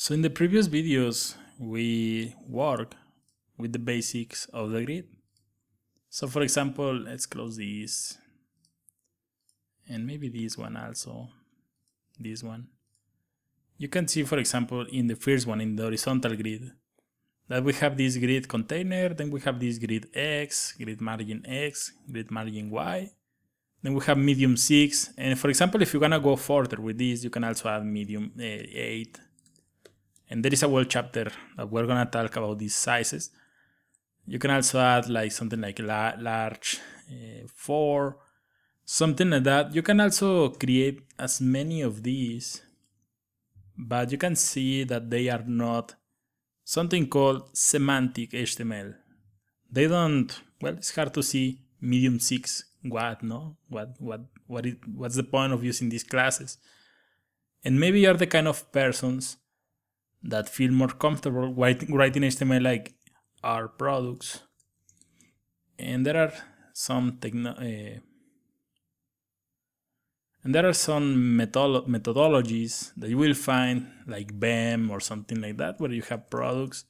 So in the previous videos, we work with the basics of the grid. So for example, let's close this and maybe this one also, this one. You can see, for example, in the first one, in the horizontal grid, that we have this grid container, then we have this grid X, grid margin X, grid margin Y, then we have medium 6, and for example, if you're gonna go further with this, you can also add medium uh, 8, and there is a whole chapter that we're gonna talk about these sizes. You can also add like something like la large uh, four, something like that. You can also create as many of these, but you can see that they are not something called semantic HTML. They don't. Well, it's hard to see medium six. What no? What what what? It, what's the point of using these classes? And maybe you're the kind of persons that feel more comfortable writing, writing HTML like our products. And there are some techno uh, and there are some methodolo methodologies that you will find like BEM or something like that where you have products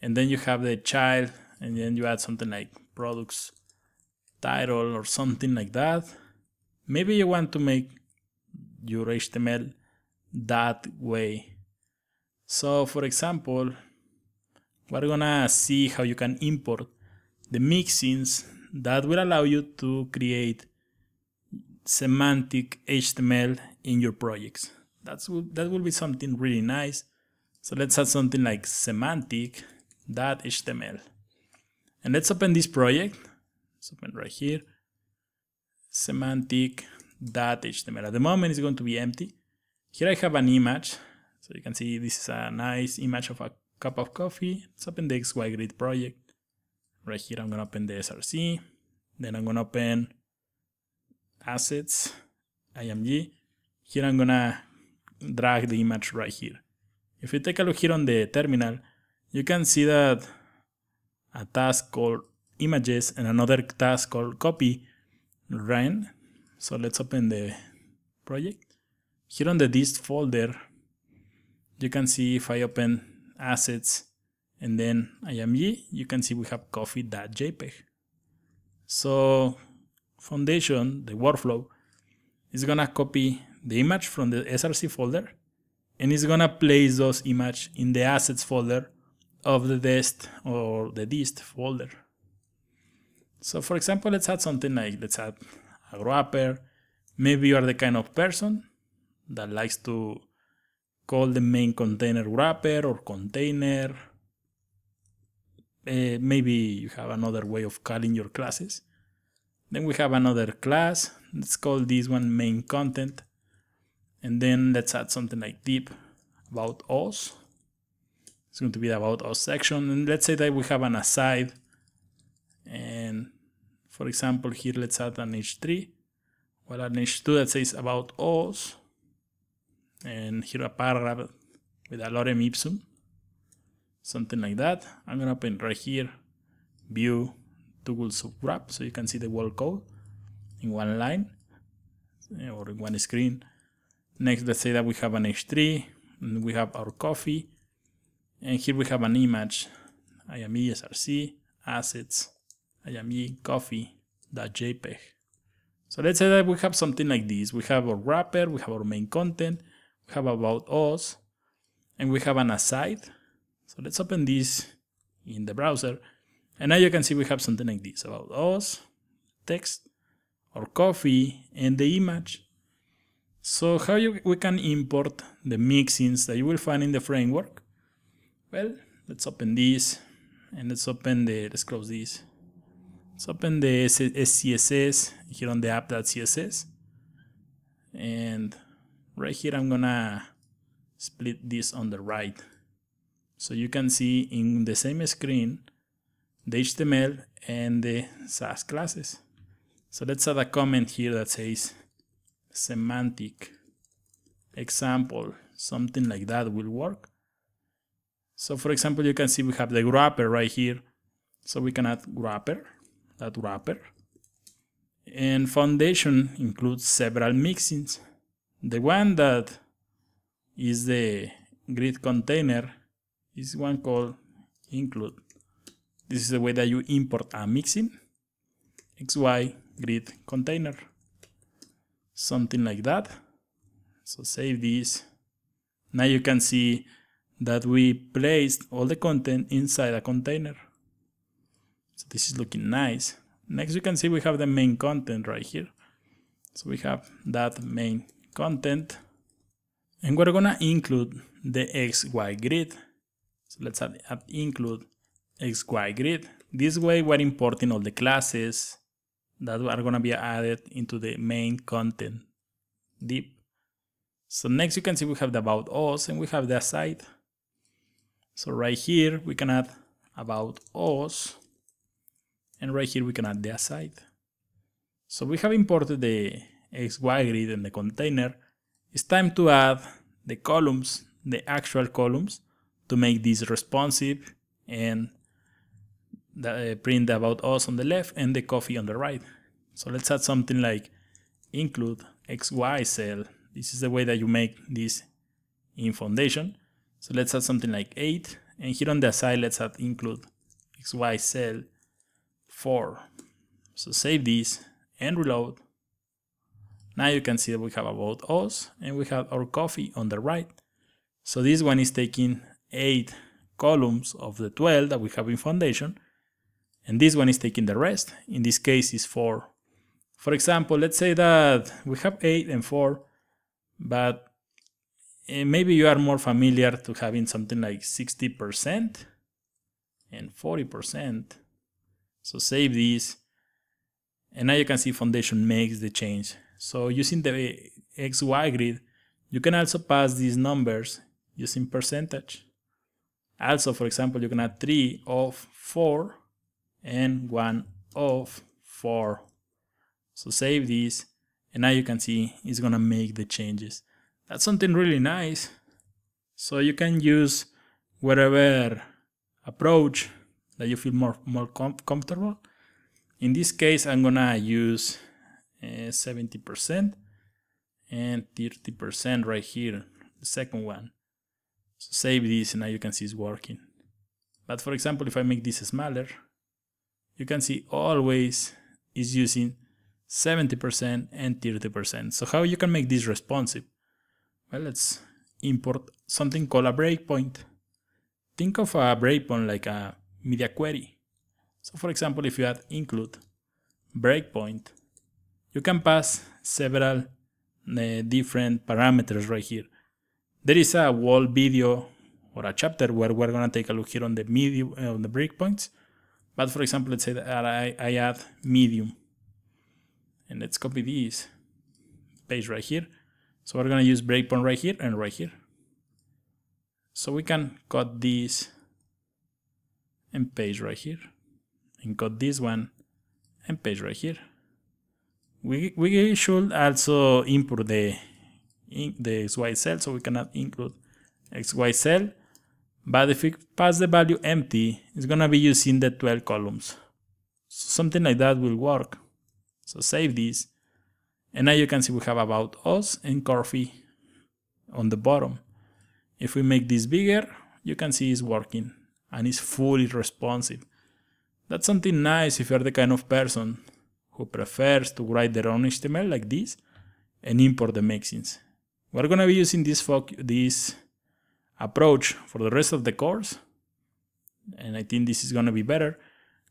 and then you have the child and then you add something like products title or something like that. Maybe you want to make your HTML that way so for example, we're gonna see how you can import the mixins that will allow you to create semantic HTML in your projects. That's that will be something really nice. So let's add something like semantic.html. And let's open this project. Let's open right here. Semantic.html. At the moment it's going to be empty. Here I have an image so you can see this is a nice image of a cup of coffee. Let's open the XY grid project. Right here I'm gonna open the SRC. Then I'm gonna open assets, IMG. Here I'm gonna drag the image right here. If you take a look here on the terminal, you can see that a task called images and another task called copy ran. So let's open the project. Here on the dist folder, you can see if I open assets and then IMG, you can see we have coffee.jpg. So Foundation, the workflow, is gonna copy the image from the SRC folder and it's gonna place those image in the assets folder of the dist or the dist folder. So for example, let's add something like, let's add a wrapper. Maybe you are the kind of person that likes to call the main container wrapper or container. Uh, maybe you have another way of calling your classes. Then we have another class. Let's call this one main content. And then let's add something like deep about us. It's going to be about us section. And let's say that we have an aside. And for example, here let's add an h3. Well, an h2 that says about us and here a paragraph with a lorem ipsum, something like that. I'm gonna open right here, view tools wrap, so you can see the whole code in one line eh, or in one screen. Next, let's say that we have an H3, and we have our coffee, and here we have an image, IME SRC, assets, IME coffee.jpg. So let's say that we have something like this. We have our wrapper, we have our main content, have about us, and we have an aside. So let's open this in the browser. And now you can see we have something like this about us, text, or coffee, and the image. So how you, we can import the mixins that you will find in the framework? Well, let's open this and let's open the, let's close this. Let's open the SCSS here on the app.css and right here I'm gonna split this on the right. So you can see in the same screen the HTML and the Sass classes. So let's add a comment here that says semantic example something like that will work. So for example you can see we have the wrapper right here. So we can add wrapper that wrapper. And foundation includes several mixins the one that is the grid container is one called include. This is the way that you import a mixin xy grid container. Something like that. So save this. Now you can see that we placed all the content inside a container. So this is looking nice. Next you can see we have the main content right here. So we have that main content and we're gonna include the XY grid. So let's add, add include XY grid. This way we're importing all the classes that are gonna be added into the main content div. So next you can see we have the about us and we have the aside. So right here we can add about us and right here we can add the aside. So we have imported the XY grid and the container. It's time to add the columns, the actual columns to make this responsive and the, uh, print about us on the left and the coffee on the right. So let's add something like include XY cell. This is the way that you make this in Foundation. So let's add something like 8. And here on the side, let's add include XY cell 4. So save this and reload. Now you can see that we have about us and we have our coffee on the right. So this one is taking 8 columns of the 12 that we have in Foundation. And this one is taking the rest. In this case is 4. For example, let's say that we have 8 and 4, but eh, maybe you are more familiar to having something like 60% and 40%. So save this. And now you can see Foundation makes the change. So using the XY grid, you can also pass these numbers using percentage. Also, for example, you can add 3 of 4 and 1 of 4. So save this and now you can see it's gonna make the changes. That's something really nice. So you can use whatever approach that you feel more, more com comfortable. In this case, I'm gonna use 70% uh, and 30% right here, the second one. So save this and now you can see it's working. But for example, if I make this smaller, you can see always is using 70% and 30%. So how you can make this responsive? Well, let's import something called a breakpoint. Think of a breakpoint like a media query. So for example, if you add include breakpoint, you can pass several uh, different parameters right here. There is a whole video or a chapter where we're gonna take a look here on the medium uh, on the breakpoints. But for example, let's say that I, I add medium and let's copy this page right here. So we're gonna use breakpoint right here and right here. So we can cut this and paste right here and cut this one and paste right here. We, we should also import the, the XY cell so we cannot include XY cell. But if we pass the value empty, it's gonna be using the 12 columns. So something like that will work. So save this. And now you can see we have about us and coffee on the bottom. If we make this bigger, you can see it's working and it's fully responsive. That's something nice if you're the kind of person who prefers to write their own HTML like this and import the mixins. We're gonna be using this, this approach for the rest of the course, and I think this is gonna be better.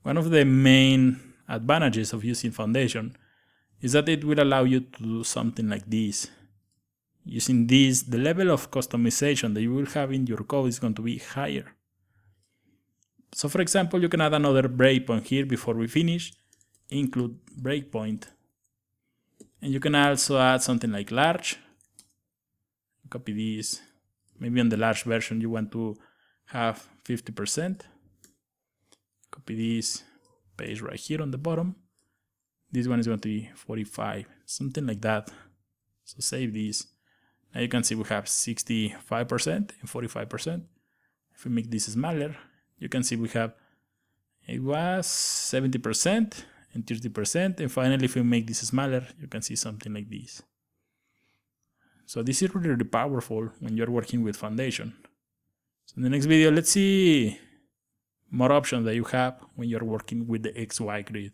One of the main advantages of using Foundation is that it will allow you to do something like this. Using this, the level of customization that you will have in your code is going to be higher. So for example, you can add another breakpoint here before we finish, include breakpoint. And you can also add something like large. Copy this. Maybe on the large version you want to have 50%. Copy this, page right here on the bottom. This one is going to be 45, something like that. So save this. Now you can see we have 65% and 45%. If we make this smaller, you can see we have it was 70% and 30%. And finally, if we make this smaller, you can see something like this. So this is really, really powerful when you're working with Foundation. So in the next video, let's see more options that you have when you're working with the XY grid.